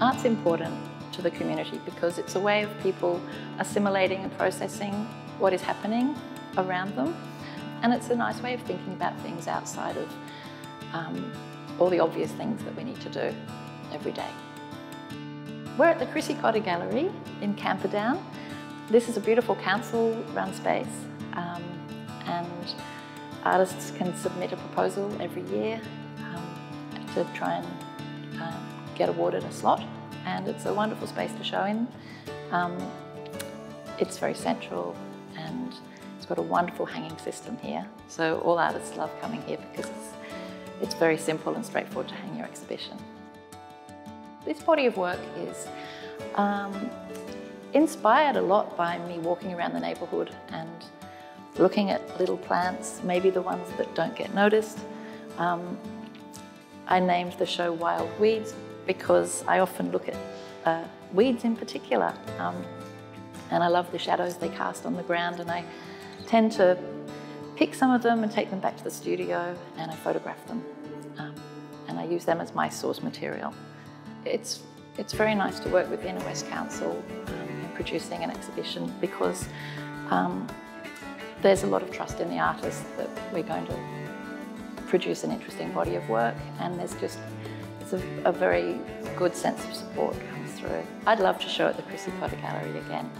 Art's important to the community because it's a way of people assimilating and processing what is happening around them. And it's a nice way of thinking about things outside of um, all the obvious things that we need to do every day. We're at the Chrissie Cotter Gallery in Camperdown. This is a beautiful council-run space um, and artists can submit a proposal every year um, to try and get awarded a slot and it's a wonderful space to show in. Um, it's very central and it's got a wonderful hanging system here so all artists love coming here because it's, it's very simple and straightforward to hang your exhibition. This body of work is um, inspired a lot by me walking around the neighbourhood and looking at little plants, maybe the ones that don't get noticed. Um, I named the show Wild Weeds because I often look at uh, weeds in particular um, and I love the shadows they cast on the ground and I tend to pick some of them and take them back to the studio and I photograph them um, and I use them as my source material. It's, it's very nice to work with Inner West Council um, in producing an exhibition because um, there's a lot of trust in the artist that we're going to produce an interesting body of work and there's just it's a, a very good sense of support comes through. I'd love to show at the Chrissie Cotter Gallery again.